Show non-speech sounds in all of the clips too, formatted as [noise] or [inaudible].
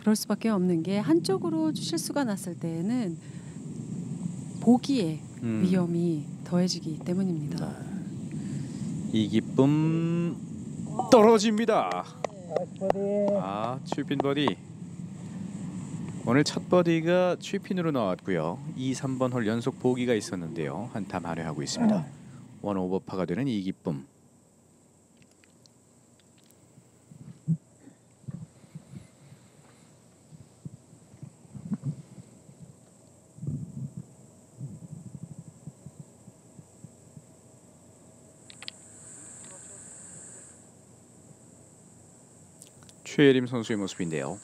그럴 수밖에 없는 게 한쪽으로 실수가 났을 때에는 보기에 음. 위험이 더해지기 때문입니다. 이기쁨 떨어집니다. 아, 칩인 버디. 오늘 첫 버디가 칩인으로 나왔고요. 2, 3번 홀 연속 보기가 있었는데요. 한타 만회하고 있습니다. 원 오버파가 되는 이기쁨. 최예림 선수의 모습인데요.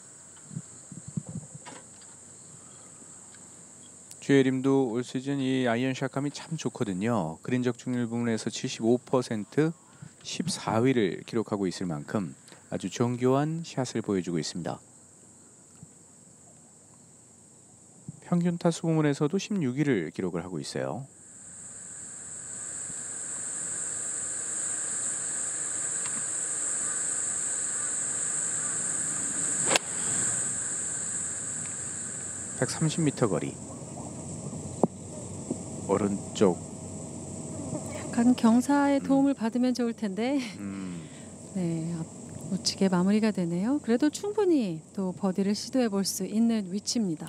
최예림도 올 시즌 이 아이언 샷감이 참 좋거든요. 그린 적중률 부분에서 75% 14위를 기록하고 있을 만큼 아주 정교한 샷을 보여주고 있습니다. 평균 타수 부문에서도 16위를 기록을 하고 있어요. (130m) 거리. 오른쪽. 약간 경사의 도움을 받으면 좋을 텐데. 음, [laughs] 네, 앞- 우측에 마무리가 되네요. 그래도 충분히 또 버디를 시도해 볼 수 있는 위치입니다.